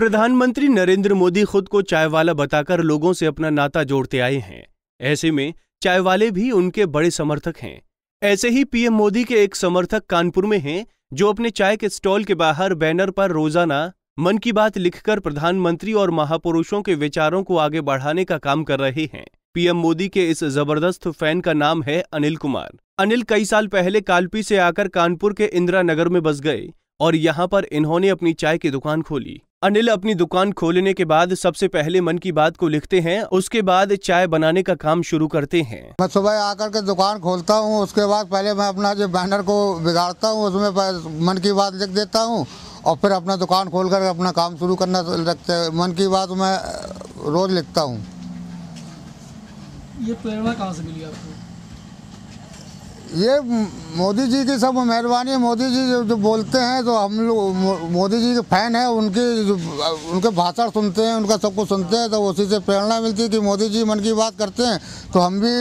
प्रधानमंत्री नरेंद्र मोदी खुद को चाय वाला बताकर लोगों से अपना नाता जोड़ते आए हैं। ऐसे में चाय वाले भी उनके बड़े समर्थक हैं। ऐसे ही पीएम मोदी के एक समर्थक कानपुर में हैं, जो अपने चाय के स्टॉल के बाहर बैनर पर रोज़ाना मन की बात लिखकर प्रधानमंत्री और महापुरुषों के विचारों को आगे बढ़ाने का काम कर रहे हैं। पीएम मोदी के इस ज़बरदस्त फ़ैन का नाम है अनिल कुमार। अनिल कई साल पहले कालपी से आकर कानपुर के इंदिरा नगर में बस गए और यहाँ पर इन्होंने अपनी चाय की दुकान खोली। अनिल अपनी दुकान खोलने के बाद सबसे पहले मन की बात को लिखते हैं उसके बाद चाय बनाने का काम शुरू करते हैं। मैं सुबह आकर के दुकान खोलता हूँ उसके बाद पहले मैं अपना जो बैनर को बिगाड़ता हूँ उसमें मन की बात लिख देता हूँ और फिर अपना दुकान खोल कर अपना काम शुरू करना रखते मन की बात मैं रोज लिखता हूँ। ये प्रेरणा कहाँ से मिली आपको? ये मोदी जी की सब मेहरबानी है। मोदी जी जो, जो बोलते हैं तो हम लोग मोदी जी के फ़ैन हैं उनके उनके भाषण सुनते हैं उनका सब कुछ सुनते हैं तो उसी से प्रेरणा मिलती है कि मोदी जी मन की बात करते हैं। तो हम भी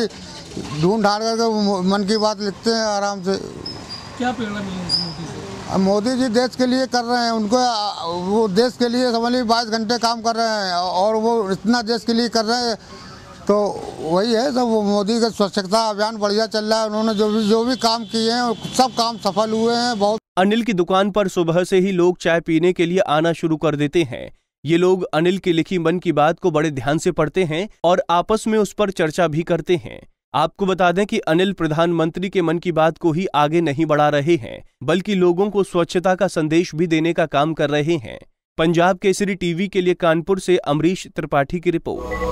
ढूंढ ढाड़ करके मन की बात लिखते हैं आराम से। क्या प्रेरणा मिली मोदी मोदी जी देश के लिए कर रहे हैं उनको वो देश के लिए समझ लीजिए बाईस घंटे काम कर रहे हैं और वो इतना देश के लिए कर रहे हैं। तो वही है सब मोदी का स्वच्छता अभियान बढ़िया चल रहा है, उन्होंने जो भी जो भी काम किए हैं, सब काम सफल हुए हैं, बहुत अनिल की दुकान पर सुबह से ही लोग चाय पीने के लिए आना शुरू कर देते हैं। ये लोग अनिल की लिखी मन की बात को बड़े ध्यान से पढ़ते हैं और आपस में उस पर चर्चा भी करते हैं। आपको बता दें कि अनिल प्रधानमंत्री के मन की बात को ही आगे नहीं बढ़ा रहे हैं, बल्कि लोगों को स्वच्छता का संदेश भी देने का काम कर रहे हैं। पंजाब केसरी टीवी के लिए कानपुर से अमरीश त्रिपाठी की रिपोर्ट।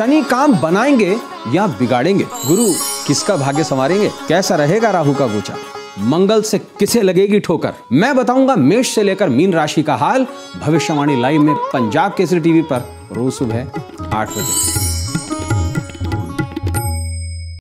शनि काम बनाएँगे या बिगाड़ेंगे? गुरु, किसका भाग्य संवारेंगे? कैसा रहेगा राहु का गोचा? मंगल से किसे लगेगी ठोकर? मैं बताऊँगा मेष से लेकर मीन राशि का हाल। भविष्यवाणी लाइव में पंजाब केसरी टीवी पर रोज सुबह आठ बजे।